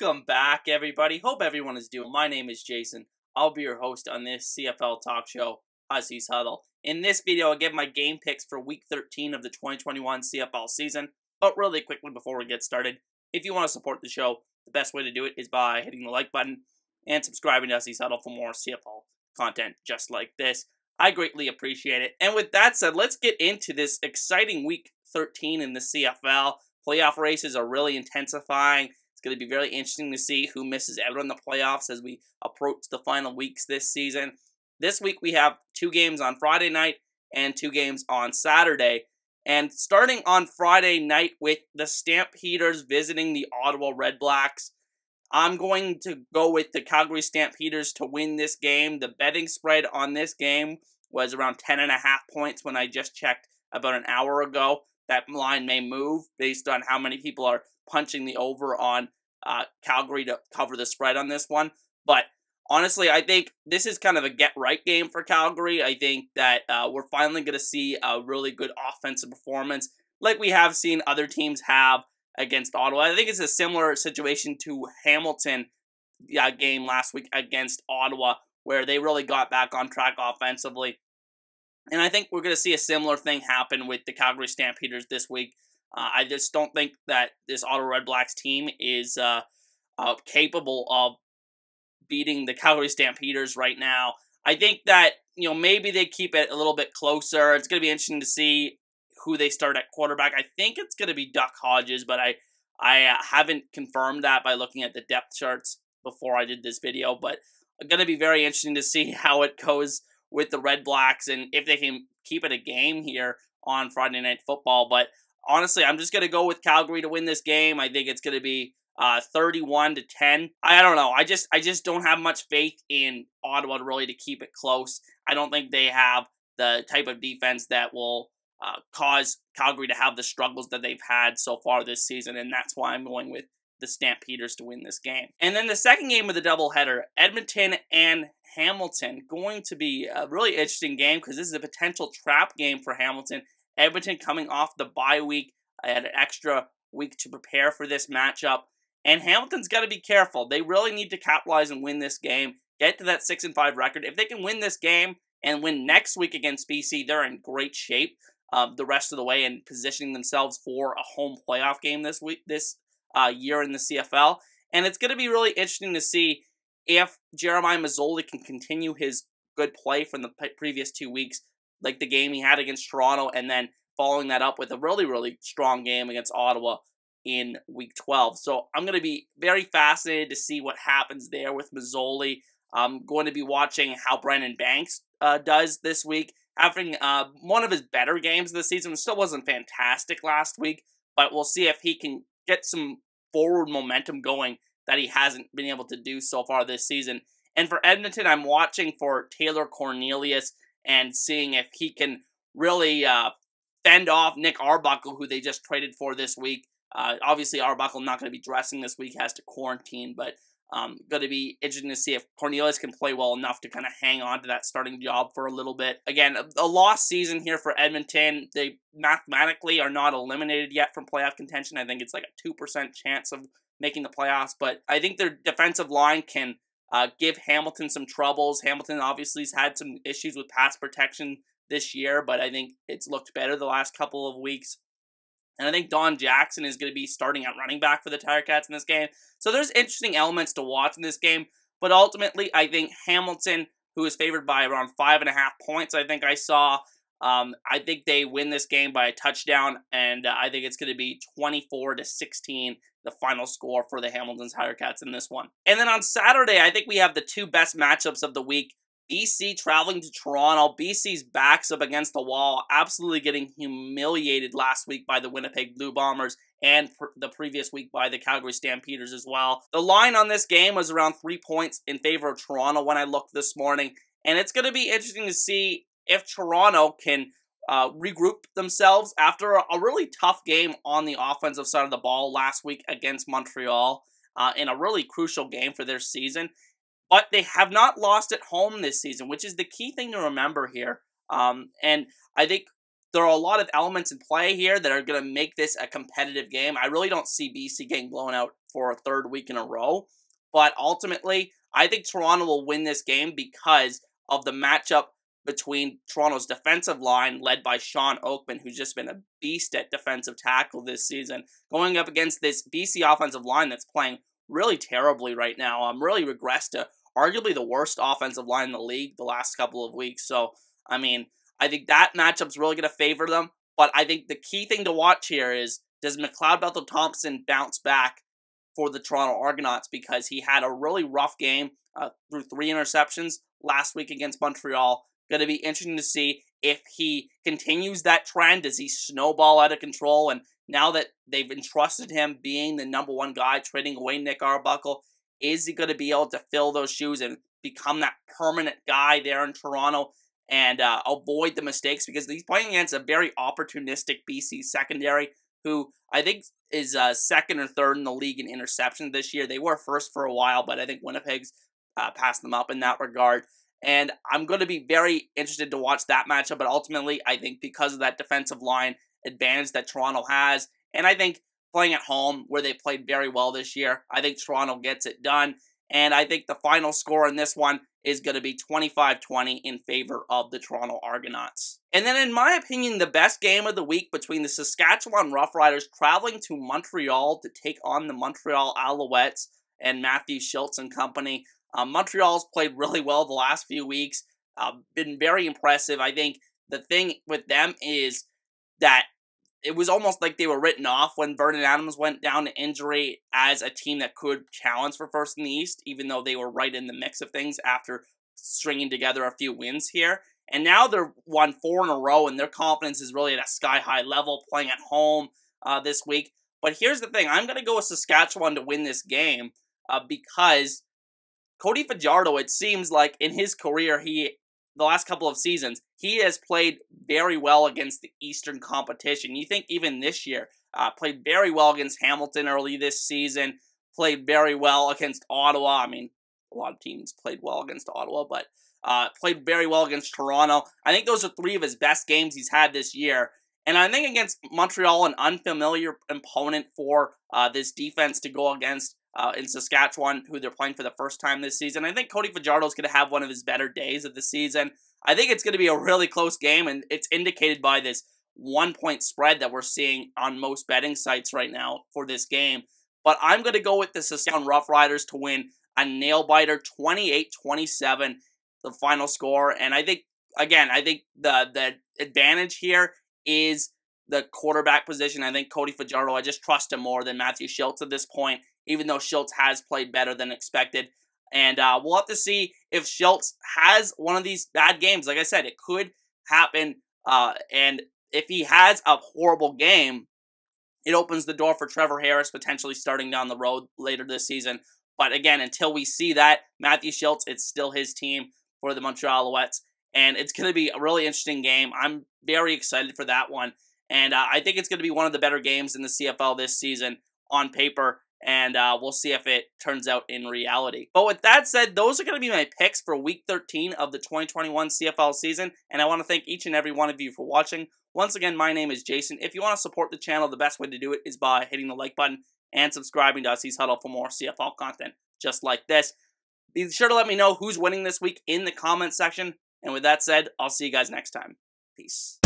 Welcome back, everybody. Hope everyone is doing. My name is Jason. I'll be your host on this CFL talk show, Hussey's Huddle. In this video, I'll give my game picks for Week 13 of the 2021 CFL season. But really quickly before we get started, if you want to support the show, the best way to do it is by hitting the like button and subscribing to Hussey's Huddle for more CFL content just like this. I greatly appreciate it. And with that said, let's get into this exciting Week 13 in the CFL. Playoff races are really intensifying. It's going to be very interesting to see who misses out on the playoffs as we approach the final weeks this season. This week we have two games on Friday night and two games on Saturday. And starting on Friday night with the Stampeders visiting the Ottawa Redblacks, I'm going to go with the Calgary Stampeders to win this game. The betting spread on this game was around 10.5 points when I just checked about an hour ago. That line may move based on how many people are punching the over on uh, Calgary to cover the spread on this one. But honestly, I think this is kind of a get right game for Calgary. I think that uh, we're finally going to see a really good offensive performance like we have seen other teams have against Ottawa. I think it's a similar situation to Hamilton uh, game last week against Ottawa where they really got back on track offensively. And I think we're going to see a similar thing happen with the Calgary Stampeders this week. Uh, I just don't think that this Ottawa Red Blacks team is uh, uh, capable of beating the Calgary Stampeders right now. I think that you know maybe they keep it a little bit closer. It's going to be interesting to see who they start at quarterback. I think it's going to be Duck Hodges, but I I uh, haven't confirmed that by looking at the depth charts before I did this video. But going to be very interesting to see how it goes with the Red Blacks and if they can keep it a game here on Friday Night Football. But honestly, I'm just going to go with Calgary to win this game. I think it's going to be uh, 31 to 10. I don't know. I just I just don't have much faith in Ottawa really to keep it close. I don't think they have the type of defense that will uh, cause Calgary to have the struggles that they've had so far this season, and that's why I'm going with the Stampeders to win this game. And then the second game of the doubleheader, Edmonton and Hamilton, going to be a really interesting game because this is a potential trap game for Hamilton. Edmonton coming off the bye week, had an extra week to prepare for this matchup. And Hamilton's got to be careful. They really need to capitalize and win this game, get to that 6 and 5 record. If they can win this game and win next week against BC, they're in great shape um, the rest of the way and positioning themselves for a home playoff game this week this uh, year in the CFL. And it's going to be really interesting to see if Jeremiah Masoli can continue his good play from the previous two weeks, like the game he had against Toronto, and then following that up with a really, really strong game against Ottawa in week 12. So I'm going to be very fascinated to see what happens there with Masoli. I'm going to be watching how Brandon Banks uh, does this week. Having uh, one of his better games of the season, still wasn't fantastic last week, but we'll see if he can get some forward momentum going that he hasn't been able to do so far this season. And for Edmonton, I'm watching for Taylor Cornelius and seeing if he can really uh, fend off Nick Arbuckle, who they just traded for this week. Uh, obviously, Arbuckle not going to be dressing this week, has to quarantine, but um, going to be interesting to see if Cornelius can play well enough to kind of hang on to that starting job for a little bit. Again, a, a lost season here for Edmonton. They mathematically are not eliminated yet from playoff contention. I think it's like a 2% chance of making the playoffs, but I think their defensive line can uh, give Hamilton some troubles. Hamilton obviously has had some issues with pass protection this year, but I think it's looked better the last couple of weeks. And I think Don Jackson is going to be starting at running back for the Tiger Cats in this game. So there's interesting elements to watch in this game. But ultimately, I think Hamilton, who is favored by around five and a half points, I think I saw. Um, I think they win this game by a touchdown, and uh, I think it's going to be 24 to 16, the final score for the Hamilton Tiger Cats in this one. And then on Saturday, I think we have the two best matchups of the week. BC traveling to Toronto. BC's backs up against the wall, absolutely getting humiliated last week by the Winnipeg Blue Bombers and the previous week by the Calgary Stampeders as well. The line on this game was around three points in favor of Toronto when I looked this morning, and it's going to be interesting to see if Toronto can uh, regroup themselves after a, a, really tough game on the offensive side of the ball last week against Montreal uh, in a really crucial game for their season but they have not lost at home this season, which is the key thing to remember here. Um, and I think there are a lot of elements in play here that are going to make this a competitive game. I really don't see BC getting blown out for a third week in a row. But ultimately, I think Toronto will win this game because of the matchup between Toronto's defensive line, led by Shawn Oakman, who's just been a beast at defensive tackle this season, going up against this BC offensive line that's playing really terribly right now. Um, really regressed to arguably the worst offensive line in the league the last couple of weeks. So, I mean, I think that matchup's really going to favor them. But I think the key thing to watch here is does McLeod Bethel Thompson bounce back for the Toronto Argonauts because he had a really rough game uh, through three interceptions last week against Montreal. Going to be interesting to see if he continues that trend. Does he snowball out of control? And now that they've entrusted him being the number one guy, trading away Nick Arbuckle, is he going to be able to fill those shoes and become that permanent guy there in Toronto and uh, avoid the mistakes? Because he's playing against a very opportunistic BC secondary who I think is uh, second or third in the league in interceptions this year. They were first for a while, but I think Winnipeg's uh, passed them up in that regard. And I'm going to be very interested to watch that matchup. But ultimately, I think because of that defensive line advantage that Toronto has, and I think playing at home where they played very well this year, I think Toronto gets it done. And I think the final score in this one is going to be 25-20 in favor of the Toronto Argonauts. And then in my opinion, the best game of the week between the Saskatchewan Roughriders traveling to Montreal to take on the Montreal Alouettes and Matthew Shiltz and company. Uh, Montreal's played really well the last few weeks, uh, been very impressive. I think the thing with them is that it was almost like they were written off when Vernon Adams went down to injury as a team that could challenge for first in the East, even though they were right in the mix of things after stringing together a few wins here. And now they're won four in a row, and their confidence is really at a sky high level, playing at home uh, this week. But here's the thing I'm going to go with Saskatchewan to win this game uh, because Cody Fajardo, it seems like in his career, he the last couple of seasons, he has played very well against the Eastern competition. You think even this year, uh, played very well against Hamilton early this season, played very well against Ottawa. I mean, a lot of teams played well against Ottawa, but uh, played very well against Toronto. I think those are three of his best games he's had this year. And I think against Montreal, an unfamiliar opponent for uh, this defense to go against, uh, in Saskatchewan, who they're playing for the first time this season. I think Cody Fajardo is going to have one of his better days of the season. I think it's going to be a really close game, and it's indicated by this one point spread that we're seeing on most betting sites right now for this game. But I'm going to go with the Saskatchewan Roughriders to win a nail biter 28 27, the final score. And I think, again, I think the, the advantage here is the quarterback position. I think Cody Fajardo, I just trust him more than Matthew Schultz at this point even though Schultz has played better than expected. And uh, we'll have to see if Schultz has one of these bad games. Like I said, it could happen. Uh, and if he has a horrible game, it opens the door for Trevor Harris potentially starting down the road later this season. But again, until we see that, Matthew Schultz, it's still his team for the Montreal Alouettes. And it's going to be a really interesting game. I'm very excited for that one. And uh, I think it's going to be one of the better games in the CFL this season on paper and uh, we'll see if it turns out in reality. But with that said, those are going to be my picks for Week 13 of the 2021 CFL season, and I want to thank each and every one of you for watching. Once again, my name is Jason. If you want to support the channel, the best way to do it is by hitting the like button and subscribing to Hussey's Huddle for more CFL content just like this. Be sure to let me know who's winning this week in the comments section. And with that said, I'll see you guys next time. Peace.